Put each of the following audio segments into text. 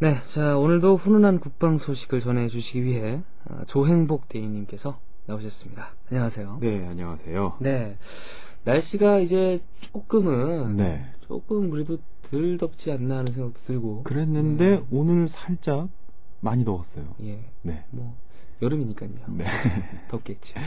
네, 자 오늘도 훈훈한 국방 소식을 전해주시기 위해 어, 조행복 대인님께서 나오셨습니다. 안녕하세요. 네, 안녕하세요. 네, 날씨가 이제 조금은 네. 조금 그래도 덜 덥지 않나 하는 생각도 들고. 그랬는데 오늘 살짝 많이 더웠어요. 예, 네. 뭐 여름이니까요. 네. 덥겠죠.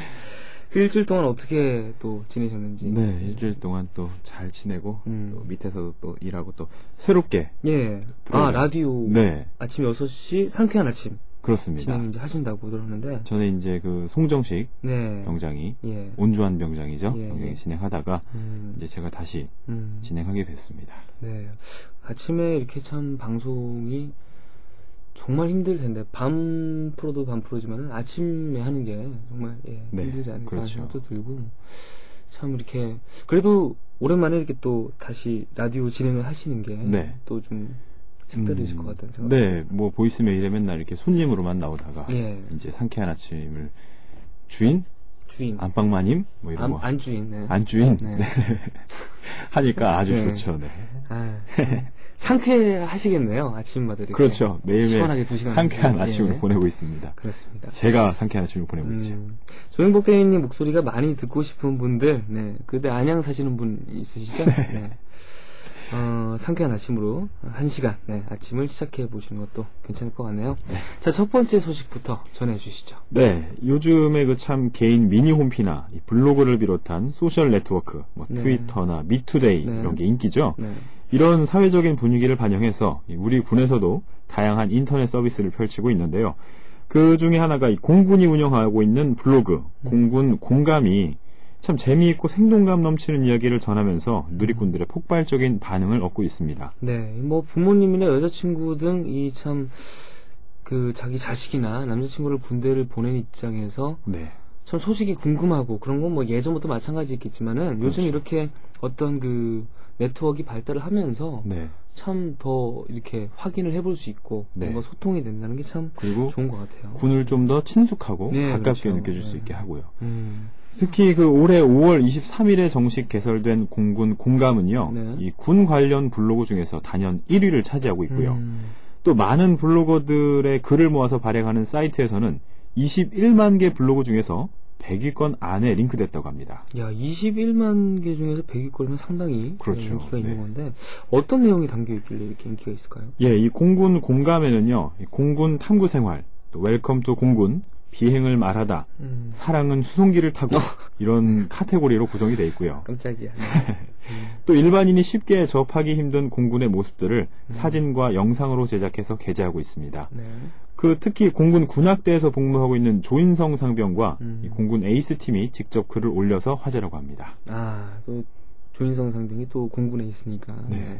그 일주일 동안 어떻게 또 지내셨는지. 네, 일주일 동안 또 잘 지내고 음. 또 밑에서도 또 일하고 또 새롭게 예. 아 프로그램. 라디오. 네, 아침 6시 상쾌한 아침 그렇습니다. 진행 이제 하신다고 들었는데. 전에 이제 그 송정식 네. 병장이 예. 온주한 병장이죠. 예, 병장이 예. 진행하다가 음, 이제 제가 다시 음. 진행하게 됐습니다. 네. 아침에 이렇게 참 방송이 정말 힘들 텐데 밤 프로도 밤 프로지만은 아침에 하는 게 정말 예, 네, 힘들지 않을까 그렇죠. 생각도 들고 참 이렇게 그래도 오랜만에 이렇게 또 다시 라디오 진행을 하시는 게 네. 또좀 색다르실 음, 것 같다는 생각. 네, 뭐 Voice Mail에 맨날 이렇게 손님으로만 나오다가 예. 이제 상쾌한 아침을 주인 주인. 안방마님 뭐 이런 안, 거 안주인. 네. 안주인 네. 네. 하니까 아주 네. 좋죠. 네. 아, 참 상쾌하시겠네요. 아침마다 이렇게. 그렇죠. 매일매일 시원하게 두 시간 상쾌한 예. 아침을 보내고 있습니다. 그렇습니다. 제가 상쾌한 아침을 보내고 있죠. 음, 조행복 대리님 목소리가 많이 듣고 싶은 분들, 네. 그때 안양 사시는 분 있으시죠? 네. 어, 상쾌한 아침으로 한 시간, 네. 아침을 시작해 보시는 것도 괜찮을 것 같네요. 자, 첫 번째 소식부터 전해 주시죠. 네, 요즘에 그 참 개인 미니 홈피나 이 블로그를 비롯한 소셜 네트워크, 뭐 네. 트위터나 미투데이 네. 이런 게 인기죠. 네. 이런 사회적인 분위기를 반영해서 이 우리 군에서도 다양한 인터넷 서비스를 펼치고 있는데요. 그 중에 하나가 이 공군이 운영하고 있는 블로그 공군 공감이 참 재미있고 생동감 넘치는 이야기를 전하면서 누리꾼들의 폭발적인 반응을 얻고 있습니다. 네. 뭐 부모님이나 여자친구 등 이 참, 그 자기 자식이나 남자친구를 군대를 보낸 입장에서 네. 참 소식이 궁금하고 그런 건 뭐 예전부터 마찬가지겠지만은 요즘 그렇죠. 이렇게 어떤 그 네트워크가 발달을 하면서 네. 참더 이렇게 확인을 해볼 수 있고 네. 뭔가 소통이 된다는 게 참 좋은 것 같아요. 군을 좀 더 친숙하고 네, 가깝게 그렇죠. 느껴질 수 네. 있게 하고요. 음, 특히 그 올해 5월 23일에 정식 개설된 공군 공감은요, 네. 이군 관련 블로그 중에서 단연 1위를 차지하고 있고요. 음, 또 많은 블로거들의 글을 모아서 발행하는 사이트에서는 21만 개 블로그 중에서 100위권 안에 링크됐다고 합니다. 야 21만 개 중에서 100위권이면 상당히 그렇죠. 인기가 있는 네. 건데 어떤 내용이 담겨 있길래 이렇게 인기가 있을까요? 예, 이 공군 공감에는요, 이 공군 탐구 생활, 또 Welcome to 공군, 비행을 말하다, 음, 사랑은 수송기를 타고 이런 카테고리로 구성이 되어 있고요. 깜짝이야. 또 일반인이 쉽게 접하기 힘든 공군의 모습들을 사진과 영상으로 제작해서 게재하고 있습니다. 네. 그 특히 공군 군악대에서 복무하고 있는 조인성 상병과 음. 이 공군 에이스 팀이 직접 글을 올려서 화제라고 합니다. 아, 또 조인성 상병이 또 공군에 있으니까. 네.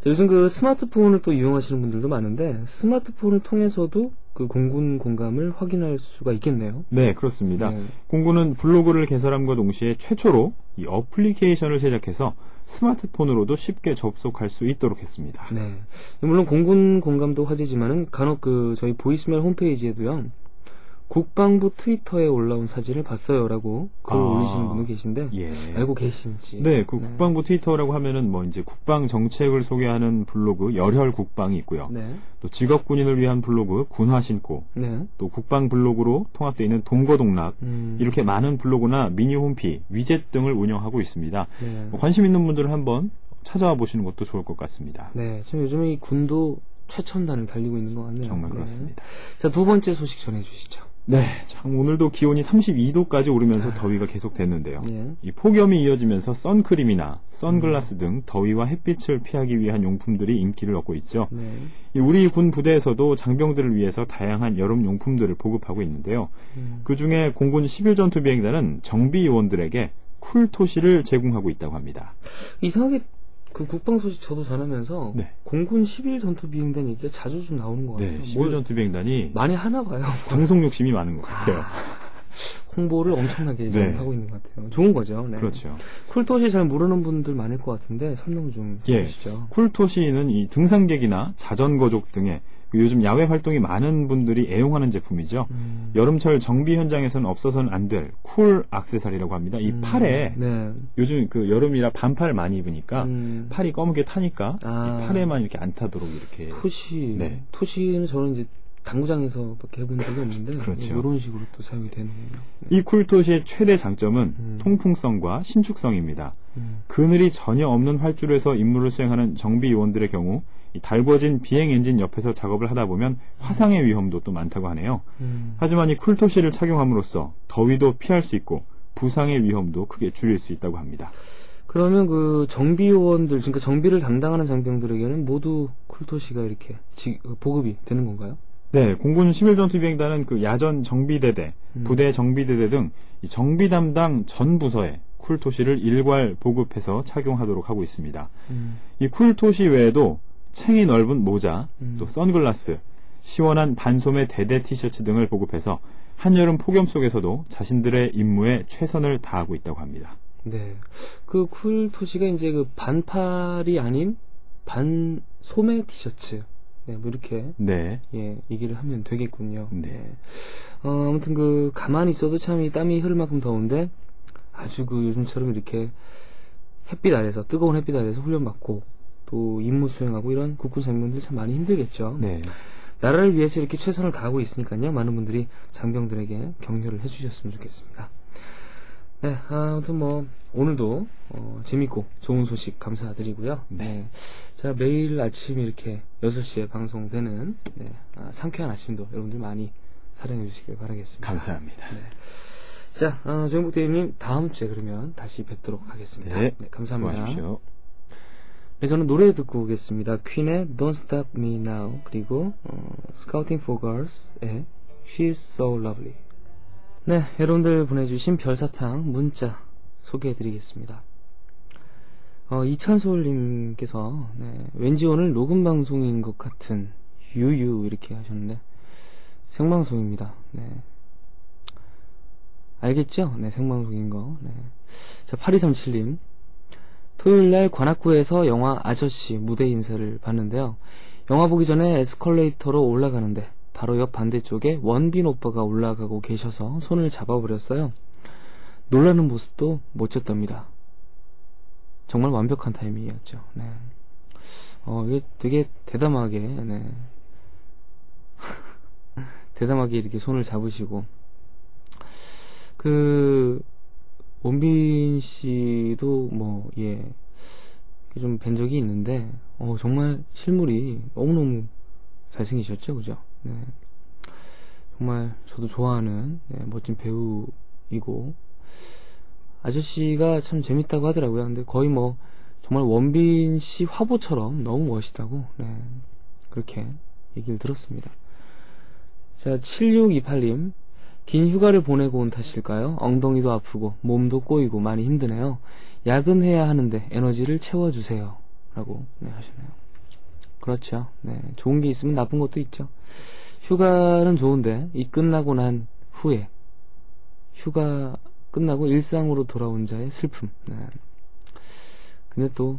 자, 요즘 그 스마트폰을 또 이용하시는 분들도 많은데 스마트폰을 통해서도 그 공군 공감을 확인할 수가 있겠네요. 네, 그렇습니다. 네. 공군은 블로그를 개설함과 동시에 최초로 이 어플리케이션을 제작해서 스마트폰으로도 쉽게 접속할 수 있도록 했습니다. 네. 물론 공군 공감도 화제지만은 간혹 그 저희 보이스메일 홈페이지에도요. 국방부 트위터에 올라온 사진을 봤어요라고 글을 아. 올리시는 분도 계신데 예. 알고 계신지. 네, 그 국방부 트위터라고 하면은 뭐 이제 국방 정책을 소개하는 블로그 열혈 국방이 있고요. 네. 또 직업 군인을 위한 블로그 군화 신고, 네. 또 국방 블로그로 통합되어 있는 동거동락 음. 이렇게 많은 블로그나 미니 홈피, 위젯 등을 운영하고 있습니다. 네. 뭐 관심 있는 분들은 한번 찾아와 보시는 것도 좋을 것 같습니다. 네. 지금 요즘에 이 군도 최첨단을 달리고 있는 것 같네요. 정말 네. 그렇습니다. 자, 두 번째 소식 전해 주시죠. 네, 참 오늘도 기온이 32도까지 오르면서 더위가 계속됐는데요. 예. 이 폭염이 이어지면서 선크림이나 선글라스 등 더위와 햇빛을 피하기 위한 용품들이 인기를 얻고 있죠. 네. 이 우리 군 부대에서도 장병들을 위해서 다양한 여름 용품들을 보급하고 있는데요. 음. 그 중에 공군 11전투 비행단은 정비 요원들에게 쿨토시를 제공하고 있다고 합니다. 이상하게 그 국방 소식 저도 전하면서 네. 공군 11 전투 비행단 얘기가 자주 좀 나오는 것 같아요. 네, 뭘 11 전투 비행단이 많이 하나 봐요. 방송 욕심이 많은 것 같아요. 홍보를 엄청나게 좀 네. 하고 있는 것 같아요. 좋은 거죠. 네. 그렇죠. 쿨토시 잘 모르는 분들 많을 것 같은데 설명 좀 예. 해주시죠. 쿨토시는 이 등산객이나 자전거족 등의 요즘 야외 활동이 많은 분들이 애용하는 제품이죠. 음. 여름철 정비 현장에서는 없어서는 안 될 cool 악세사리라고 합니다. 이 음. 팔에 네. 요즘 그 여름이라 반팔 많이 입으니까 음. 팔이 검게 타니까 아. 이 팔에만 이렇게 안 타도록 이렇게 토시. 네. 토시는 저는 이제 당구장에서밖에 해본 적이 없는데 그렇죠. 이런 식으로 또 사용이 되는군요. 이 쿨토시의 최대 장점은 음. 통풍성과 신축성입니다. 음. 그늘이 전혀 없는 활주로에서 임무를 수행하는 정비 요원들의 경우 이 달궈진 비행 엔진 옆에서 작업을 하다 보면 화상의 위험도 또 많다고 하네요. 음. 하지만 이 쿨토시를 착용함으로써 더위도 피할 수 있고 부상의 위험도 크게 줄일 수 있다고 합니다. 그러면 그 정비 요원들, 그러니까 정비를 담당하는 장병들에게는 모두 쿨토시가 이렇게 지- 보급이 되는 건가요? 네, 공군 11전투 비행단은 그 야전 정비대대, 음. 부대 정비대대 등이 정비 담당 전 부서에 쿨토시를 일괄 보급해서 착용하도록 하고 있습니다. 음. 이 쿨토시 외에도 챙이 넓은 모자, 음. 또 선글라스, 시원한 반소매 대대 티셔츠 등을 보급해서 한여름 폭염 속에서도 자신들의 임무에 최선을 다하고 있다고 합니다. 네. 그 쿨토시가 이제 그 반팔이 아닌 반 소매 티셔츠. 네, 뭐 이렇게 네, 예, 얘기를 하면 되겠군요. 네. 어, 아무튼 그 가만히 있어도 참 이 땀이 흐를 만큼 더운데 아주 그 요즘처럼 이렇게 햇빛 아래서 뜨거운 햇빛 아래서 훈련받고 또 임무 수행하고 이런 국군 장병들 참 많이 힘들겠죠. 네. 나라를 위해서 이렇게 최선을 다하고 있으니까요. 많은 분들이 장병들에게 격려를 해주셨으면 좋겠습니다. 네, 아무튼 뭐 오늘도 어, 재밌고 좋은 소식 감사드리고요. 네. 자 매일 아침 이렇게 6시에 방송되는 네, 아, 상쾌한 아침도 여러분들 많이 사랑해 주시길 바라겠습니다. 감사합니다. 네. 자, 어, 조영국 대리님 다음 주에 그러면 다시 뵙도록 하겠습니다. 네, 감사합니다. 수고하십시오. 네, 저는 노래 듣고 오겠습니다. 퀸의 Don't Stop Me Now 그리고 어, Scouting for Girls의 She's So Lovely. 네, 여러분들 보내주신 별사탕 문자 소개해드리겠습니다. 어, 이찬솔님께서 네, 왠지 오늘 녹음 방송인 것 같은 유유 이렇게 하셨는데 생방송입니다. 네. 알겠죠? 네, 생방송인 거. 네. 자, 8237님. 토요일 날 관악구에서 영화 아저씨 무대 인사를 봤는데요. 영화 보기 전에 에스컬레이터로 올라가는데 바로 옆 반대쪽에 원빈 오빠가 올라가고 계셔서 손을 잡아버렸어요. 놀라는 모습도 멋졌답니다. 정말 완벽한 타이밍이었죠. 네. 어, 이게 되게 대담하게, 네. 대담하게 이렇게 손을 잡으시고, 그, 원빈 씨도 뭐, 예, 좀 뵌 적이 있는데, 어, 정말 실물이 너무너무 잘생기셨죠, 그죠? 네. 정말 저도 좋아하는, 네, 멋진 배우이고, 아저씨가 참 재밌다고 하더라고요. 근데 거의 뭐, 정말 원빈 씨 화보처럼 너무 멋있다고, 네. 그렇게 얘기를 들었습니다. 자, 7628님. 긴 휴가를 보내고 온 탓일까요? 엉덩이도 아프고 몸도 꼬이고 많이 힘드네요. 야근해야 하는데 에너지를 채워주세요. 라고 네, 하시네요. 그렇죠. 네, 좋은 게 있으면 나쁜 것도 있죠. 휴가는 좋은데 이 끝나고 난 후에 휴가 끝나고 일상으로 돌아온 자의 슬픔. 네. 근데 또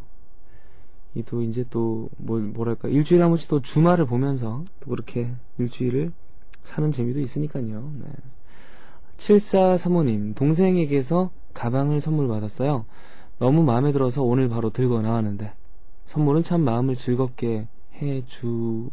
이 또 이제 또 뭘 뭐랄까 일주일에 한 번씩 또 주말을 보면서 또 그렇게 일주일을 사는 재미도 있으니까요. 네. 7435님, 동생에게서 가방을 선물 받았어요. 너무 마음에 들어서 오늘 바로 들고 나왔는데, 선물은 참 마음을 즐겁게 해주는데요.